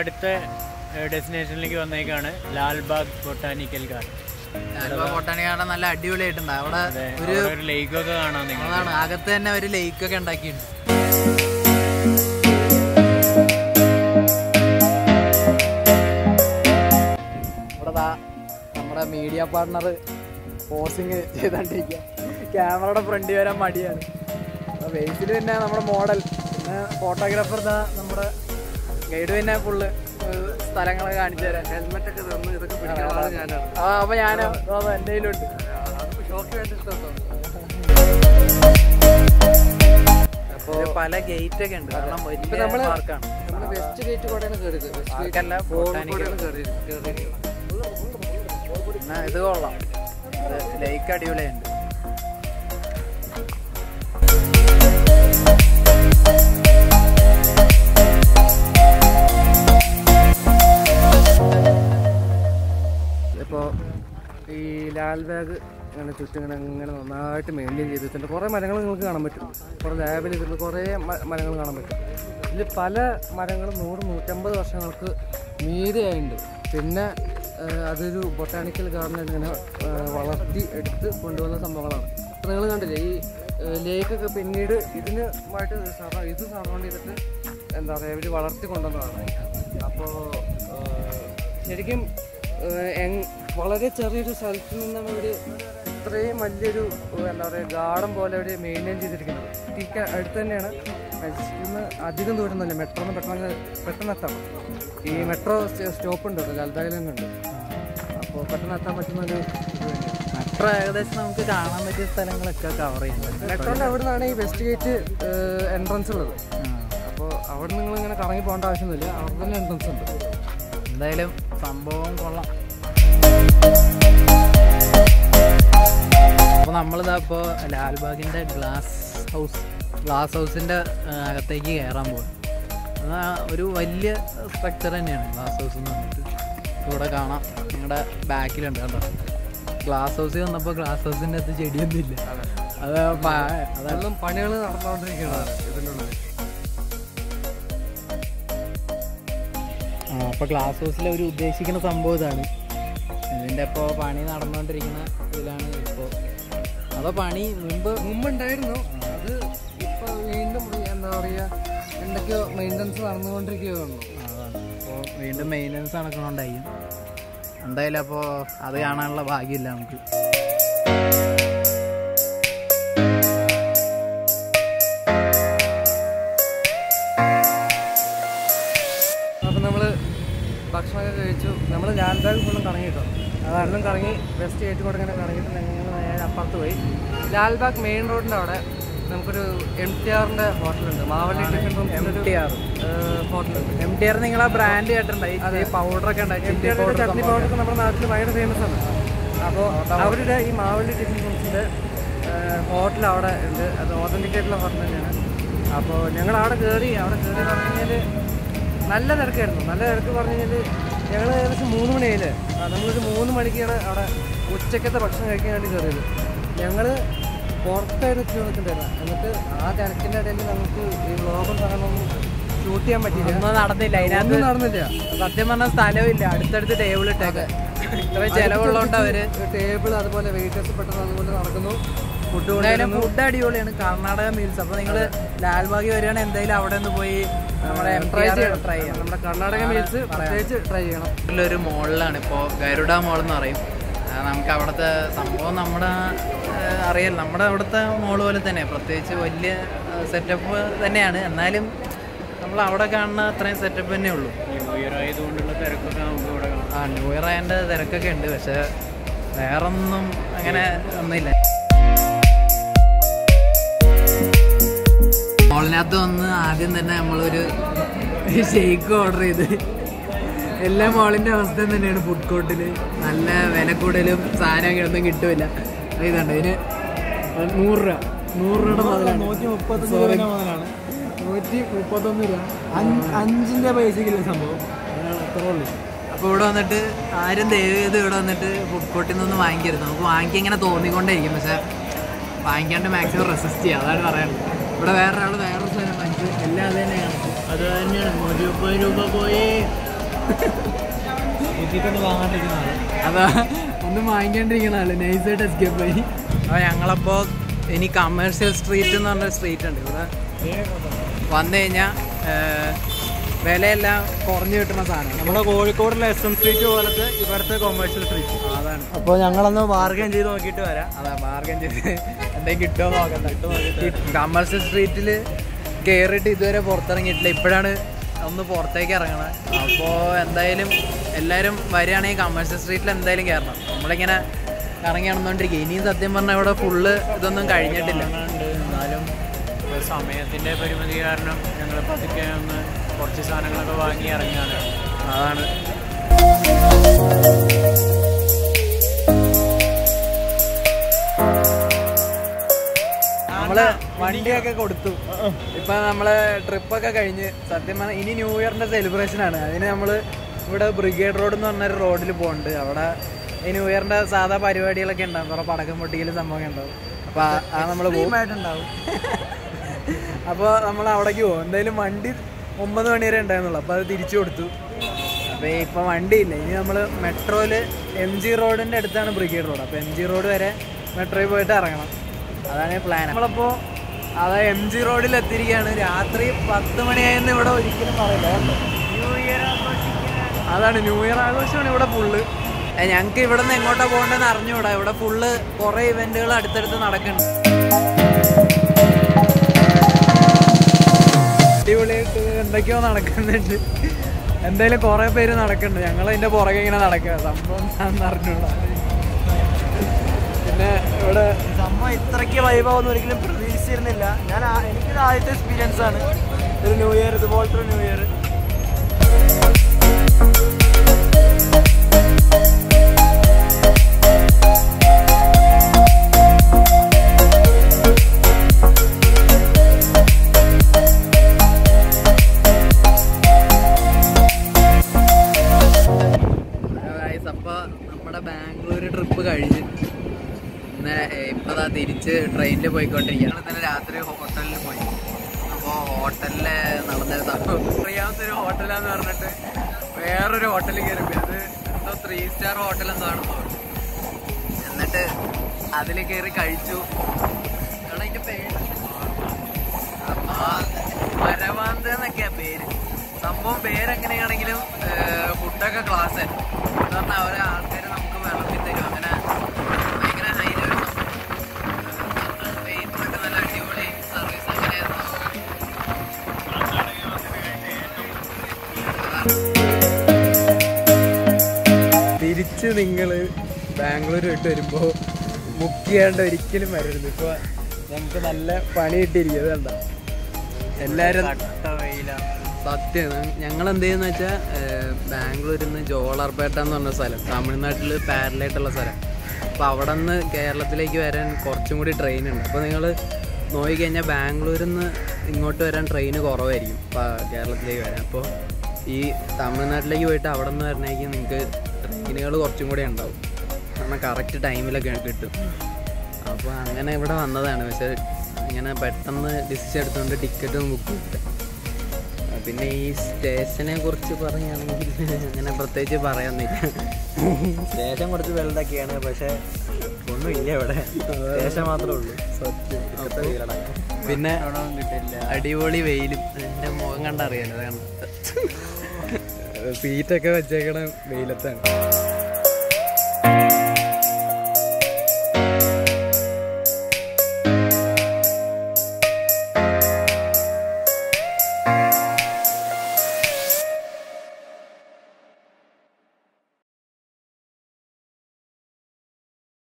അടുത്ത ഡെസ്റ്റിനേഷനിലേക്ക് വന്നേക്കാണ് Lalbagh botanical garden. Lalbagh botanical garden നല്ല അടിപൊളിയായിട്ടുണ്ട്. അവിടെ ഒരു ലേക്കൊക്കെ നിങ്ങൾ അതാണ്. അകത്ത് തന്നെ ഒരു ലേക്ക് ഒക്കെ ഉണ്ടാക്കിയിട്ടുണ്ട് നമ്മുടെ മീഡിയ പാർട്ണർ പോസിങ് ചെയ്തോണ്ടിരിക്കുക ക്യാമറയുടെ ഫ്രണ്ട് വരാൻ മടിയാണ്. വെയിറ്റിൽ തന്നെ നമ്മുടെ മോഡൽ പിന്നെ ഫോട്ടോഗ്രാഫർ ഗൈഡ് പിന്നെ ഫുള്ള് സ്ഥലങ്ങളൊക്കെ കാണിച്ചു തരാം. ഹെൽമെറ്റ് ഒക്കെ തന്നു ഇതൊക്കെ ഞാനാണ് ആ അപ്പൊ ഞാനോ എന്റെ കയ്യിലുണ്ട്. ഷോക്ക് വേണ്ടിട്ടോ അപ്പോൾ പല ഗേറ്റ് ഒക്കെ ഉണ്ട്. കാരണം വലിയ പാർക്കാണ് വെസ്റ്റ് ഗേറ്റ് കൂടെയാണ് കയറിയത് പാർക്കല്ല ബോട്ടാനിക്കൽ എന്നാ ഇത് കൊള്ളാം. ലേക്ക് അടിപൊളിയുണ്ട് ഇപ്പോൾ ഈ ലാൽ ബാഗ് ഇങ്ങനെ ചുറ്റും ഇങ്ങനെ ഇങ്ങനെ നന്നായിട്ട് മെയിന്റെയിൻ ചെയ്തിട്ടുണ്ട് കുറേ മരങ്ങൾ നിങ്ങൾക്ക് കാണാൻ പറ്റും. കുറേ ലാബിൽ ഇരുന്ന് കുറേ മരങ്ങൾ കാണാൻ പറ്റും. ഇതിൽ പല മരങ്ങളും നൂറ് നൂറ്റമ്പത് വർഷങ്ങൾക്ക് മീതെയായിട്ടുണ്ട് പിന്നെ അതൊരു ബൊട്ടാണിക്കൽ ഗാർഡൻ ഇങ്ങനെ വളർത്തി എടുത്ത് കൊണ്ടുവന്ന സംഭവങ്ങളാണ്. അപ്പോൾ നിങ്ങൾ കണ്ടില്ലേ ഈ ലേക്കൊക്കെ പിന്നീട് ഇതിനുമായിട്ട് സാധാ ഇത് സറൗണ്ട് ചെയ്തിട്ട് എന്താ പറയുക ഇവർ വളർത്തി കൊണ്ടുവന്നതാണ്. അപ്പോൾ ശരിക്കും വളരെ ചെറിയൊരു സ്ഥലത്ത് നിന്ന് അവർ ഇത്രയും വലിയൊരു എന്താ പറയുക ഗാർഡൻ പോലെ അവർ മെയിന്റെയിൻ ചെയ്തിരിക്കുന്നത്. ടീക്ക അടുത്ത് തന്നെയാണ്. മത്സ്യം അധികം ദൂരം തന്നെ മെട്രോ പെട്ടെന്ന് പെട്ടെന്ന് എത്താം. ഈ മെട്രോ സ്റ്റോപ്പ് ഉണ്ട് ഉണ്ട് അപ്പോൾ പെട്ടെന്ന് എത്താൻ പറ്റുന്ന ഒരു മെട്രോ ഏകദേശം നമുക്ക് കാണാൻ പറ്റിയ സ്ഥലങ്ങളൊക്കെ കവർ ചെയ്യുന്നുണ്ട്. മെട്രോന്റെ അവിടെ നിന്നാണ് ഈ വെസ്റ്റ് ഗേറ്റ് എൻട്രൻസ് ഉള്ളത്. അപ്പോൾ അവിടെ നിങ്ങൾ ഇങ്ങനെ കറങ്ങി പോകേണ്ട ആവശ്യമൊന്നുമില്ല. അവിടെ തന്നെ എൻട്രൻസ് ഉണ്ട്. എന്തായാലും സംഭവം കൊള്ളാം. അപ്പോൾ നമ്മളിതാ ഇപ്പോൾ ലാൽബാഗിന്റെ ഗ്ലാസ് ഹൗസ് ഗ്ലാസ് ഹൗസിന്റെ അകത്തേക്ക് കയറാൻ പോകും അത് ഒരു വലിയ സ്ട്രക്ചർ തന്നെയാണ് ഗ്ലാസ് ഹൗസ് എന്ന് പറഞ്ഞിട്ട്. ഇവിടെ കാണാം. നിങ്ങളുടെ ബാക്കിലുണ്ട് കേട്ടോ ഗ്ലാസ് ഹൗസിൽ വന്നപ്പോൾ ഗ്ലാസ് ഹൗസിന്റെ അകത്ത് ചെടിയൊന്നും ഇല്ല അത് അതെല്ലാം പണികൾ നടന്നുകൊണ്ടിരിക്കുന്നതാണ് ഇതിന്റെ അപ്പോൾ ഗ്ലാസ് ഹൗസിൽ അവർ ഉദ്ദേശിക്കുന്ന സംഭവം ഇതാണ്. ഇതിന്റെ ഇപ്പോൾ പണി നടന്നുകൊണ്ടിരിക്കുന്ന ഇതിലാണ് ഇപ്പോൾ അപ്പോൾ പണി മുമ്പ് മുമ്പുണ്ടായിരുന്നു. അത് ഇപ്പൊ വീണ്ടും എന്താ പറയുക എന്തൊക്കെയോ മെയിന്റനൻസ് നടന്നുകൊണ്ടിരിക്കുകയാണല്ലോ. അതാണ്. അപ്പോൾ വീണ്ടും മെയിന്റനൻസ് നടക്കുന്നുണ്ടായി എന്തായാലും അപ്പോൾ അത് കാണാനുള്ള ഭാഗ്യമില്ല നമുക്ക്. അതെല്ലാം കറങ്ങി വെസ്റ്റ് ഗേറ്റ് കൂടെ ഇങ്ങനെ കറങ്ങിയിട്ട് ഞങ്ങൾ നേരെ അപ്പുറത്ത് പോയി. ലാൽബാഗ് മെയിൻ റോഡിന്റെ അവിടെ നമുക്കൊരു എം ടി ആറിന്റെ ഹോട്ടലുണ്ട് മാവള്ളി ടിഫിൻ ടി ആർ ഹോട്ടലുണ്ട് എം ടി ആർ നിങ്ങൾ ആ ബ്രാൻഡ് കേട്ടിട്ടുണ്ടായി അതെ. പൗഡറൊക്കെ ഉണ്ടായി എം ടി ആറിന്റെ ചട്നി പൗഡർ നമ്മുടെ നാട്ടിൽ ഭയങ്കര ഫേമസ് ആണ്. അപ്പോൾ അവരുടെ ഈ മാവള്ളി ടിഫിൻ റൂംസിന്റെ ഹോട്ടൽ അവിടെ ഉണ്ട്. അത് ഓതന്റിക് ആയിട്ടുള്ള ഹോട്ടൽ തന്നെയാണ്. അപ്പോൾ ഞങ്ങൾ അവിടെ കയറി അവിടെ കയറി പറഞ്ഞു കഴിഞ്ഞാൽ നല്ല തിരക്കായിരുന്നു. നല്ല തിരക്ക് പറഞ്ഞു കഴിഞ്ഞാൽ ഞങ്ങൾ ഏകദേശം മൂന്ന് മണിയായില്ലേ? ആ, നമ്മളൊരു മൂന്ന് മണിക്കാണ് അവിടെ ഉച്ചക്കത്തെ ഭക്ഷണം കഴിക്കാൻ വേണ്ടി കയറിയത്. ഞങ്ങൾ പുറത്തായിരുന്നു ക്യൂ നിൽക്കുന്നുണ്ടായിരുന്നു എന്നിട്ട് ആ തിരക്കിന്റെ ഇടയിൽ നമുക്ക് ഈ വ്ളോഗും സാധനമൊന്നും ഷൂട്ട് ചെയ്യാൻ പറ്റില്ല ഒന്നും നടന്നില്ല. അതിനകത്ത് നടന്നില്ല. സത്യം പറഞ്ഞ സ്ഥലവും ഇല്ല. അടുത്തടുത്ത് ടേബിൾ ഇട്ടേക്ക്. ഇത്ര ചെലവുള്ളതുകൊണ്ട് അവർ ടേബിൾ അതുപോലെ വെയിറ്റേഴ്സ് പെട്ടെന്ന് അതുപോലെ നടക്കുന്നു. ഫുഡ് എന്തായാലും ഫുഡ് അടിപൊളിയാണ്. കർണാടക മീൽസ് അപ്പൊ നിങ്ങൾ ലാൽബാഗി വരികയാണെങ്കിൽ എന്തായാലും അവിടെ നിന്ന് പോയി നമ്മുടെ ട്രൈ ചെയ്യണം. ട്രൈ ചെയ്യണം. നമ്മുടെ കർണാടക മീൽസ് പ്രത്യേകിച്ച് ട്രൈ ചെയ്യണം. ഒരു മോളിലാണ് ഇപ്പോ ഗരുഡ മോൾ എന്ന് പറയും. നമുക്ക് അവിടുത്തെ സംഭവം നമ്മുടെ അറിയാം നമ്മുടെ അവിടുത്തെ മോൾ പോലെ തന്നെ. പ്രത്യേകിച്ച് വലിയ സെറ്റപ്പ് തന്നെയാണ്. എന്നാലും നമ്മൾ അവിടെ കാണുന്ന അത്രയും സെറ്റപ്പ് തന്നെ ഉള്ളൂ. ന്യൂ ഇയർ ആയതുകൊണ്ടുള്ള തിരക്കൊക്കെ നമുക്ക് ഇവിടെ കാണാം. ആ ന്യൂ ഇയർ ആയതിന്റെ തിരക്കൊക്കെ ഉണ്ട്. പക്ഷേ വേറൊന്നും അങ്ങനെ ഒന്നുമില്ല. വന്ന് ആദ്യം തന്നെ നമ്മളൊരു ഷെയ്ക്ക് ഓർഡർ ചെയ്ത്. എല്ലാ മോളിന്റെ അവസ്ഥ തന്നെയാണ് ഫുഡ് കോർട്ടിൽ നല്ല വില കൂടുതലും സാധനം കിടന്നും കിട്ടില്ല ഇതുണ്ട്. ഇതിന് നൂറ് രൂപ. നൂറ് രൂപയുടെ മുതലാണ്. നൂറ്റി മുപ്പത്തൊന്ന് രൂപ മുതലാണ്. നൂറ്റി മുപ്പത്തൊന്ന് രൂപ. അഞ്ചിന്റെ പൈസക്കില്ല സംഭവം. അത്രേ ഉള്ളൂ. അപ്പോൾ ഇവിടെ വന്നിട്ട് ആരും ദയവ് ചെയ്ത് ഇവിടെ വന്നിട്ട് ഫുഡ് കോർട്ടിൽ നിന്നൊന്നും വാങ്ങിക്കരുത്. നമുക്ക് വാങ്ങിക്കാൻ ഇങ്ങനെ തോന്നിക്കൊണ്ടേയിരിക്കും. പക്ഷെ വാങ്ങിക്കാണ്ട് മാക്സിമം റെസിസ്റ്റ് ചെയ്യുക അതാണ് പറയാനുള്ളത് ഇവിടെ വേറൊരാൾ വേറെ സ്ഥലം വാങ്ങിച്ചു. എല്ലാം അത് തന്നെയാണ് അത് തന്നെയാണ്. നൂറ്റി മുപ്പത് രൂപ പോയി. അതാ ഒന്നും വാങ്ങിക്കാണ്ടിരിക്കണ ആൾ. നൈസായിട്ട് എസ്കേപ്പ് ആയി. അപ്പോൾ ഞങ്ങളപ്പോൾ ഇനി കമേഴ്ഷ്യൽ സ്ട്രീറ്റ് എന്ന് പറഞ്ഞ സ്ട്രീറ്റ് ഉണ്ട്. ഇവിടെ വന്നു കഴിഞ്ഞാൽ വിലയെല്ലാം കുറഞ്ഞു കിട്ടുന്ന സാധനം. നമ്മുടെ കോഴിക്കോടുള്ള എസ് എം സ്ട്രീറ്റ് പോലത്തെ ഇവിടുത്തെ കൊമേഴ്ഷ്യൽ സ്ട്രീറ്റ് അതാണ്. അപ്പോൾ ഞങ്ങളൊന്ന് ബാർഗൻ ചെയ്ത് നോക്കിയിട്ട് വരാം. അതാ ബാർഗൻ ചെയ്ത് എന്തെങ്കിലും കിട്ടുമോ നോക്കണ്ട. കമേഴ്ഷ്യൽ സ്ട്രീറ്റിൽ കയറിയിട്ട് ഇതുവരെ പുറത്തിറങ്ങിയിട്ടില്ല. ഇപ്പോഴാണ് ഒന്ന് പുറത്തേക്ക് ഇറങ്ങണത്. അപ്പോൾ എന്തായാലും എല്ലാവരും വരികയാണെങ്കിൽ കമ്മേഴ്സ് സ്ട്രീറ്റിൽ എന്തായാലും കയറണം നമ്മളിങ്ങനെ ഇറങ്ങി നടന്നുകൊണ്ടിരിക്കുക ഇനിയും സത്യം പറഞ്ഞാൽ ഇവിടെ ഫുള്ള് ഇതൊന്നും കഴിഞ്ഞിട്ടില്ല. എന്നാലും സമയത്തിന്റെ പരിമിതി കാരണം ഞങ്ങൾ പതുക്കെ ഒന്ന് കുറച്ച് സാധനങ്ങളൊക്കെ വാങ്ങി ഇറങ്ങിയാണ് അതാണ്. വണ്ടിയൊക്കെ കൊടുത്തു. ഇപ്പൊ നമ്മൾ ട്രിപ്പൊക്കെ കഴിഞ്ഞ് സത്യം പറഞ്ഞാൽ ഇനി ന്യൂ ഇയറിന്റെ സെലിബ്രേഷൻ ആണ്. അതിന് നമ്മൾ ഇവിടെ ബ്രിഗേഡ് റോഡ് എന്ന് പറഞ്ഞൊരു റോഡിൽ പോകുന്നുണ്ട് അവിടെ ഈ ന്യൂ ഇയറിന്റെ സാധാ പരിപാടികളൊക്കെ ഉണ്ടാവും കുറെ പടക്കം പൊട്ടിക്കലും സംഭവം ഉണ്ടാവും അപ്പൊ ആ- ആ നമ്മൾ പോകും അപ്പോൾ നമ്മൾ അവിടേക്ക് പോകും എന്തായാലും വണ്ടി ഒമ്പത് മണി വരെ ഉണ്ടായിരുന്നുള്ളൂ അപ്പോൾ അത് തിരിച്ചു കൊടുത്തു. അപ്പോൾ ഇപ്പോൾ വണ്ടിയില്ല? ഇനി നമ്മൾ മെട്രോയിൽ എം ജി റോഡിന്റെ അടുത്താണ് ബ്രിഗേഡ് റോഡ്. അപ്പോൾ എം ജി റോഡ് വരെ മെട്രോയിൽ പോയിട്ട് ഇറങ്ങണം. അതാണ് പ്ലാൻ നമ്മളപ്പോൾ അതാ എം ജി റോഡിൽ എത്തിയിരിക്കുകയാണ് രാത്രി പത്ത് മണിയായെന്ന് ഇവിടെ ഒരിക്കലും പറയില്ല. കേട്ടോ. ന്യൂ ഇയർ അതാണ് ന്യൂ ഇയർ ആഘോഷമാണ് ഇവിടെ ഫുള്ള് ഞങ്ങൾക്ക് ഇവിടെ നിന്ന് എങ്ങോട്ടാ പോകേണ്ടതെന്ന് അറിഞ്ഞുകൂടാ ഇവിടെ ഫുള്ള് കുറേ ഇവന്റുകൾ അടുത്തടുത്ത് നടക്കുന്നുണ്ട് അടിപൊളിയായിട്ട് എന്തൊക്കെയോ നടക്കുന്നുണ്ട്. എന്തായാലും കുറെ പേര് നടക്കുന്നുണ്ട് ഞങ്ങൾ അതിന്റെ പുറകെ ഇങ്ങനെ നടക്കുക സംഭവം അറിഞ്ഞൂടാ. പിന്നെ ഇവിടെ സംഭവം ഇത്രയ്ക്ക് വൈഭവം ഒരിക്കലും പ്രതീക്ഷിച്ചിരുന്നില്ല. ഞാൻ എനിക്കൊരു ആദ്യത്തെ എക്സ്പീരിയൻസ് ആണ്. ഒരു ന്യൂ ഇയർ ഇതുപോലത്തെ ഒരു ന്യൂ ഇയർ നമ്മുടെ ബാംഗ്ലൂർ ട്രിപ്പ് കഴിഞ്ഞ്. ഇന്ന് ഇപ്പോൾ തിരിച്ച് ട്രെയിനിൽ പോയിക്കൊണ്ടിരിക്കുകയാണ്. ഇന്നലെ രാത്രി ഹോട്ടലിൽ പോയി. അപ്പോൾ ഹോട്ടലിൽ നടന്ന അറിയാവുന്ന അറിയാവുന്നൊരു ഹോട്ടലാന്ന് പറഞ്ഞിട്ട് വേറൊരു ഹോട്ടലിൽ കയറി അത് എന്തോ ത്രീ സ്റ്റാർ ഹോട്ടൽ എന്താണ് എന്നിട്ട് അതിൽ കയറി കഴിച്ചു. കാരണം പേര്. പേര്. സംഭവം പേരെങ്ങനെയാണെങ്കിലും ഫുഡൊക്കെ ക്ലാസ് എന്ന് പറഞ്ഞാൽ അവരെ ആൾക്കാർ തിരിച്ച് നിങ്ങൾ ബാംഗ്ലൂർ വിട്ട് വരുമ്പോൾ ബുക്ക് ചെയ്യാണ്ട് ഒരിക്കലും വരരുത്. ഇപ്പോൾ നമുക്ക് നല്ല പണി കിട്ടിയിരിക്കും കണ്ട എല്ലാവരും സത്യം ഞങ്ങൾ എന്ത് ചെയ്യുന്ന വെച്ചാൽ ബാംഗ്ലൂരിൽ നിന്ന് ജോളർപേട്ട എന്ന് പറഞ്ഞ സ്ഥലം തമിഴ്നാട്ടിൽ പാരലായിട്ടുള്ള സ്ഥലം. അപ്പോൾ അവിടെ നിന്ന് കേരളത്തിലേക്ക് വരാൻ കുറച്ചും കൂടി ട്രെയിൻ ഉണ്ട് അപ്പോൾ നിങ്ങൾ നോക്കിക്കഴിഞ്ഞാൽ ബാംഗ്ലൂരിൽ നിന്ന് ഇങ്ങോട്ട് വരാൻ ട്രെയിൻ കുറവായിരിക്കും കേരളത്തിലേക്ക് വരാൻ. അപ്പോൾ ഈ തമിഴ്നാട്ടിലേക്ക് പോയിട്ട് അവിടെ നിന്ന് വരണമെങ്കിൽ നിങ്ങൾക്ക് ട്രെയിനുകൾ കുറച്ചും കൂടെ ഉണ്ടാവും. കാരണം കറക്റ്റ് ടൈമിലൊക്കെ കിട്ടും. അപ്പോൾ അങ്ങനെ ഇവിടെ വന്നതാണ്. പക്ഷേ ഇങ്ങനെ പെട്ടെന്ന് ഡിസിഷൻ എടുത്തുകൊണ്ട് ടിക്കറ്റ് ബുക്ക് ചെയ്തിട്ട് പിന്നെ ഈ സ്റ്റേഷനെ കുറിച്ച് പറയുകയാണെങ്കിൽ അങ്ങനെ പ്രത്യേകിച്ച് പറയാമെന്നില്ല സ്റ്റേഷൻ കുറച്ച് വെള്ളതൊക്കെയാണ് പക്ഷേ ഒന്നുമില്ല ഇവിടെ. സ്റ്റേഷൻ മാത്രമേ ഉള്ളൂ. സത്യം. പിന്നെ അടിപൊളി വെയിലും. എന്റെ മുഖം കണ്ടറിയാലോ അതാണ്. സീറ്റൊക്കെ വെച്ചേക്കണ വെയിലത്താണ്.